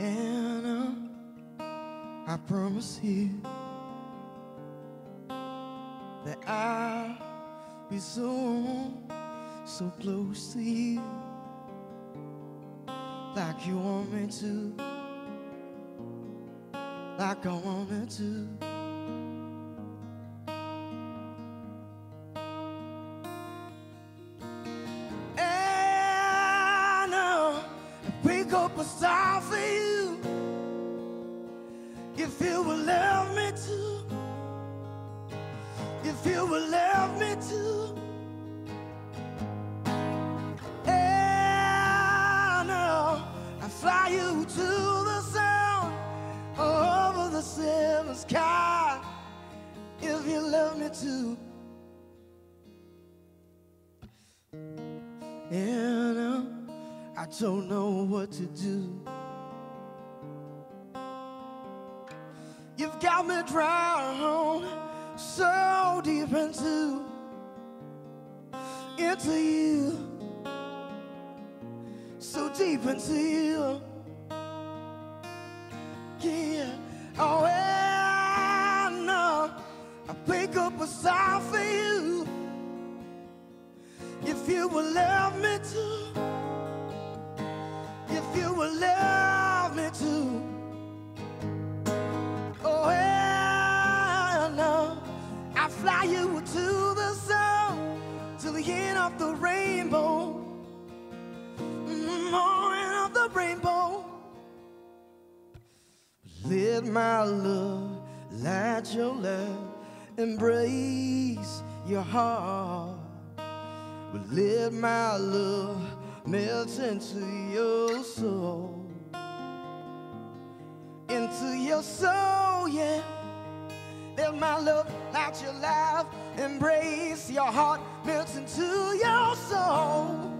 And uh, I promise you that I'll be so, so close to you, like you want me to, like I wanted to. And uh, pick up a star for you if you will love me to if you will love me to. And uh, I fly you to the sound over the seven sky if you love me to. And uh, I don't know what to do. You've got me drowned so deep into into you, so deep into you. Yeah, oh and uh, I pick up a song for you. If you will love me to, fly you to the sun, to the end of the rainbow, mm, end of the rainbow. Let my love light your love, embrace your heart. Let my love melt into your soul. Into your soul, yeah. Let my love light your life, embrace your heart, melt into your soul.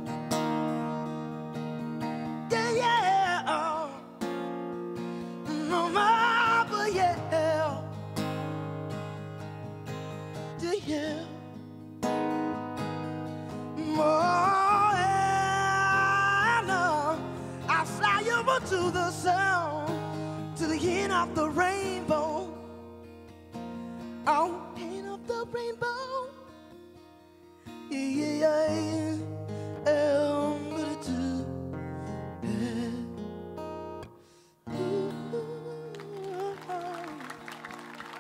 Yeah, yeah. Mm, oh. No, mama, yeah. Yeah, yeah. Mm, oh, yeah, no. I fly you over to the sun, to the end of the rainbow. Rainbow. Yeah, yeah, yeah. Um.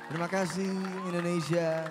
Terima kasih Indonesia.